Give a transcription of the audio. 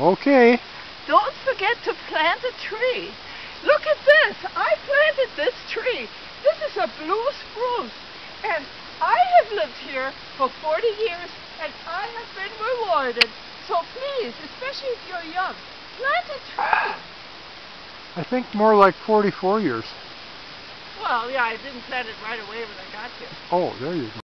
Okay. Don't forget to plant a tree. Look at this. I planted this tree. This is a blue spruce. And I have lived here for 40 years and I have been rewarded. So please, especially if you're young, plant a tree. I think more like 44 years. Well, yeah, I didn't plant it right away when I got here. Oh, there you go.